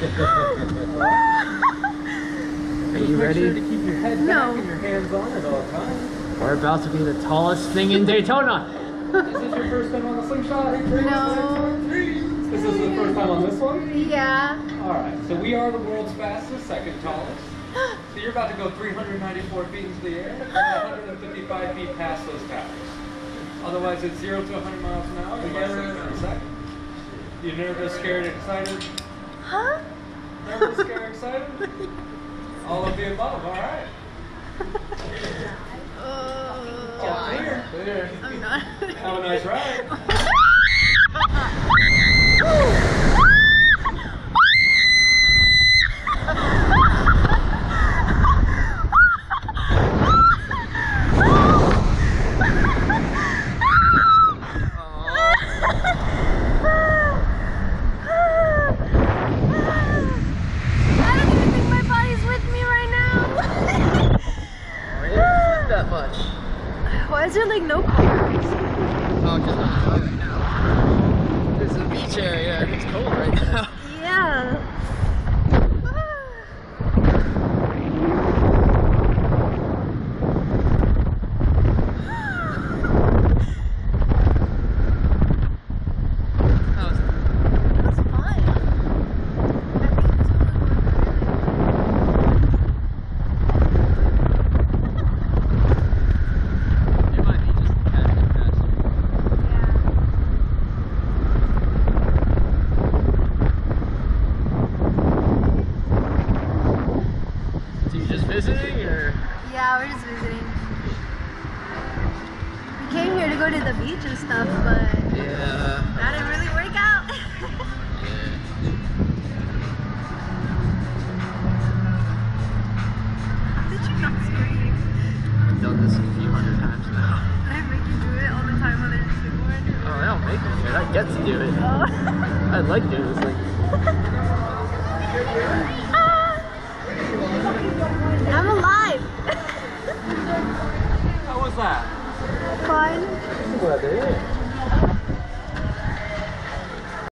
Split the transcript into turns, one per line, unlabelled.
Are you
Make sure to
ready?
keep your head
No.
back and your hands on at all times.
We're about to be the tallest thing in Daytona.
Is this your first time on the slingshot? Hey, Grace?
No.
This is the first time on this one?
Yeah.
All right, so we are the world's fastest, second tallest. So you're about to go 394 feet into the air and 155 feet past those towers. Otherwise, it's 0 to 100 miles an hour in less than a second. You nervous, scared, excited?
Huh?
Nervous, scared, excited? All of the above, all right.
Oh, uh,
All clear. Clear.
I'm not.
Have a nice ride.
I don't even think my body's with me right now.
that much.
Why is there like no cars?
Oh, now. This is a beach area. It's cold right now.
Yeah.
How's it?
That's fine. I think it's
It might be just a catching faster.
Yeah.
So you just visiting or?
Yeah, we're just visiting. We came here to go to the beach and stuff, but
Yeah.
that didn't really work out. How did you not scream?
I've done this a few hundred times now.
I make you do it all the time when there's newborn.
Oh, I don't make me do it. I get to do it.
Oh.
I like doing this thing.
I'm ah.
How